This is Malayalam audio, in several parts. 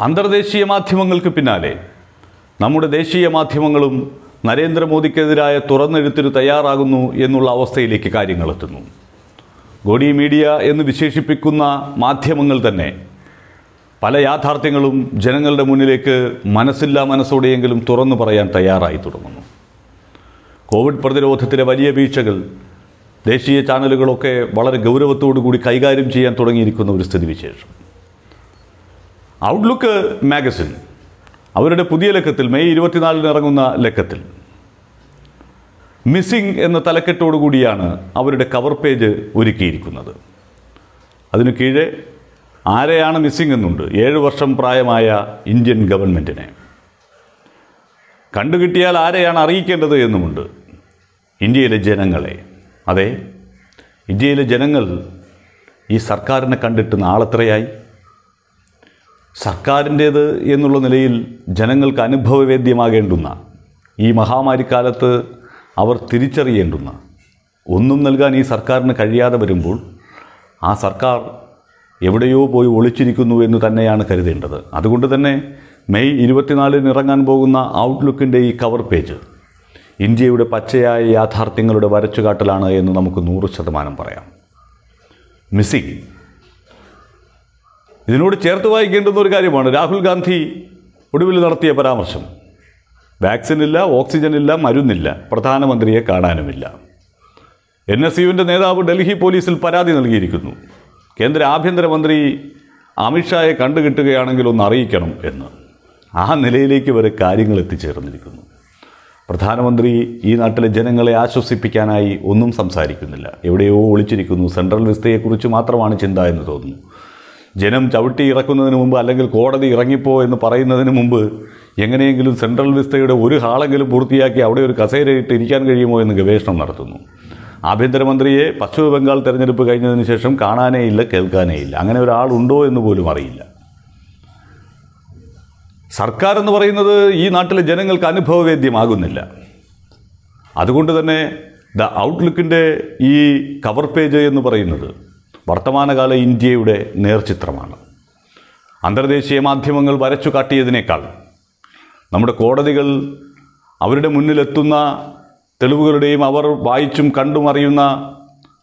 അന്തർദേശീയ മാധ്യമങ്ങൾക്ക് പിന്നാലെ. നമ്മുടെ ദേശീയ മാധ്യമങ്ങളും നരേന്ദ്രമോദിക്കെതിരായ തുറന്നെഴുത്തിന് തയ്യാറാകുന്നു എന്നുള്ള അവസ്ഥയിലേക്ക് കാര്യങ്ങളെത്തുന്നു ഗോഡി മീഡിയ എന്ന് വിശേഷിപ്പിക്കുന്ന മാധ്യമങ്ങൾ തന്നെ പല യാഥാർത്ഥ്യങ്ങളും ജനങ്ങളുടെ മുന്നിലേക്ക് മനസ്സില്ലാ മനസ്സോടെയെങ്കിലും തുറന്നു പറയാൻ തയ്യാറായി തുടങ്ങുന്നു. കോവിഡ് പ്രതിരോധത്തിലെ വലിയ വീഴ്ചകൾ ദേശീയ ചാനലുകളൊക്കെ വളരെ ഗൗരവത്തോടു കൂടി കൈകാര്യം ചെയ്യാൻ തുടങ്ങിയിരിക്കുന്ന ഒരു സ്ഥിതിവിശേഷം. ഔട്ട്ലുക്ക് മാഗസിൻ അവരുടെ പുതിയ ലക്കത്തിൽ മെയ് ഇരുപത്തിനാലിന് ഇറങ്ങുന്ന ലക്കത്തിൽ. മിസ്സിംഗ് എന്ന തലക്കെട്ടോടു കൂടിയാണ് അവരുടെ കവർ പേജ് ഒരുക്കിയിരിക്കുന്നത്. അതിനു കീഴെ ആരെയാണ് മിസ്സിംഗ് എന്നുണ്ട്. ഏഴ് വർഷം പ്രായമായ ഇന്ത്യൻ ഗവൺമെന്റിനെ കണ്ടുകിട്ടിയാൽ ആരെയാണ് അറിയിക്കേണ്ടത് എന്നുമുണ്ട്. ഇന്ത്യയിലെ ജനങ്ങളെ. അതെ ഇന്ത്യയിലെ ജനങ്ങൾ ഈ സർക്കാരിനെ കണ്ടിട്ട് നാളെത്രയായി? സർക്കാരിന്റേത് എന്നുള്ള നിലയിൽ ജനങ്ങൾക്ക് അനുഭവവേദ്യമാകേണ്ടുന്ന ഈ മഹാമാരിക്കാലത്ത് അവർ തിരിച്ചറിയേണ്ടുന്ന ഒന്നും നൽകാൻ ഈ സർക്കാരിന് കഴിയാതെ വരുമ്പോൾ ആ സർക്കാർ എവിടെയോ പോയി ഒളിച്ചിരിക്കുന്നു എന്ന് തന്നെയാണ് കരുതേണ്ടത്. അതുകൊണ്ട് തന്നെ മെയ് ഇരുപത്തിനാലിന് ഇറങ്ങാൻ പോകുന്ന ഔട്ട്ലുക്കിന്റെ ഈ കവർ പേജ് ഇന്ത്യയുടെ പച്ചയായ യാഥാർത്ഥ്യങ്ങളുടെ വരച്ചുകാട്ടലാണ് എന്ന് നമുക്ക് നൂറ് ശതമാനം പറയാം. മിസ്സിംഗ് ഇതിനോട് ചേർത്ത് വായിക്കേണ്ടുന്ന ഒരു കാര്യമാണ്. രാഹുൽ ഗാന്ധി ഒടുവിൽ നടത്തിയ പരാമർശം. വാക്സിൻ ഇല്ല ഓക്സിജൻ ഇല്ല മരുന്നില്ല. പ്രധാനമന്ത്രിയെ കാണാനുമില്ല. എൻ എസ് യുവിന്റെ നേതാവ് ഡൽഹി പോലീസിൽ പരാതി നൽകിയിരിക്കുന്നു. കേന്ദ്ര ആഭ്യന്തരമന്ത്രി അമിത്ഷായെ കണ്ടുകിട്ടുകയാണെങ്കിൽ ഒന്ന് അറിയിക്കണം എന്ന്. ആ നിലയിലേക്ക് വരെ കാര്യങ്ങൾ എത്തിച്ചേർന്നിരിക്കുന്നു. പ്രധാനമന്ത്രി ഈ നാട്ടിലെ ജനങ്ങളെ ആശ്വസിപ്പിക്കാനായി ഒന്നും സംസാരിക്കുന്നില്ല. എവിടെയോ ഒളിച്ചിരിക്കുന്നു. സെൻട്രൽ വിസ്തയെക്കുറിച്ച് മാത്രമാണ് ചിന്ത എന്ന് തോന്നുന്നു. ജനം ചവിട്ടി ഇറക്കുന്നതിന് മുമ്പ് അല്ലെങ്കിൽ കോടതി ഇറങ്ങിപ്പോ എന്ന് പറയുന്നതിന് മുമ്പ് എങ്ങനെയെങ്കിലും സെൻട്രൽ വിസ്തയുടെ ഒരു ഹാളെങ്കിലും പൂർത്തിയാക്കി അവിടെ ഒരു കസേരയിട്ട് ഇരിക്കാൻ കഴിയുമോ എന്ന് ഗവേഷണം നടത്തുന്നു. ആഭ്യന്തരമന്ത്രിയെ പശ്ചിമ ബംഗാൾ തെരഞ്ഞെടുപ്പ് കഴിഞ്ഞതിന് ശേഷം കാണാനേ ഇല്ല കേൾക്കാനേ ഇല്ല. അങ്ങനെ ഒരാളുണ്ടോ എന്ന് പോലും അറിയില്ല. സർക്കാർ എന്ന് പറയുന്നത് ഈ നാട്ടിലെ ജനങ്ങൾക്ക് അനുഭവവേദ്യമാകുന്നില്ല. അതുകൊണ്ട് തന്നെ ദ ഔട്ട്ലുക്കിന്റെ ഈ കവർ പേജ് എന്ന് പറയുന്നത് വർത്തമാനകാല ഇന്ത്യയുടെ നേർചിത്രമാണ്. അന്തർദേശീയ മാധ്യമങ്ങൾ വരച്ചു കാട്ടിയതിനേക്കാൾ നമ്മുടെ കോടതികൾ അവരുടെ മുന്നിലെത്തുന്ന തെളിവുകളുടെയും അവർ വായിച്ചും കണ്ടും അറിയുന്ന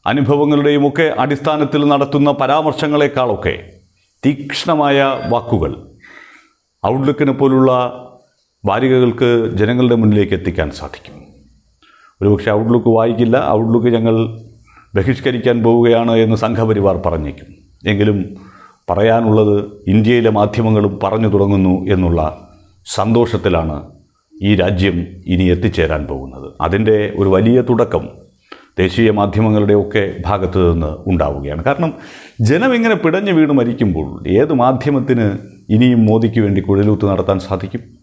അനുഭവങ്ങളുടെയും ഒക്കെ അടിസ്ഥാനത്തിൽ നടത്തുന്ന പരാമർശങ്ങളെക്കാളൊക്കെ തീക്ഷ്ണമായ വാക്കുകൾ ഔട്ട്ലുക്കിനെ പോലുള്ള വാരികകൾക്ക് ജനങ്ങളുടെ മുന്നിലേക്ക് എത്തിക്കാൻ സാധിക്കും. ഒരുപക്ഷെ ഔട്ട്ലുക്ക് വായിക്കില്ല ഔട്ട്ലുക്ക് ഞങ്ങൾ ബഹിഷ്കരിക്കാൻ പോവുകയാണ് എന്ന് സംഘപരിവാർ പറഞ്ഞേക്കും. എങ്കിലും പറയാനുള്ളത് ഇന്ത്യയിലെ മാധ്യമങ്ങളും പറഞ്ഞു തുടങ്ങുന്നു എന്നുള്ള സന്തോഷത്തിലാണ് ഈ രാജ്യം ഇനി എത്തിച്ചേരാൻ പോകുന്നത്. അതിന്റെ ഒരു വലിയ തുടക്കം ദേശീയ മാധ്യമങ്ങളുടെയൊക്കെ ഭാഗത്തു നിന്ന് ഉണ്ടാവുകയാണ്. കാരണം ജനം ഇങ്ങനെ പിടഞ്ഞു വീണ് മരിക്കുമ്പോൾ ഏത് മാധ്യമത്തിന് ഇനിയും മോദിക്ക് വേണ്ടി കുഴലൂത്ത് നടത്താൻ സാധിക്കും?